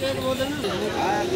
这真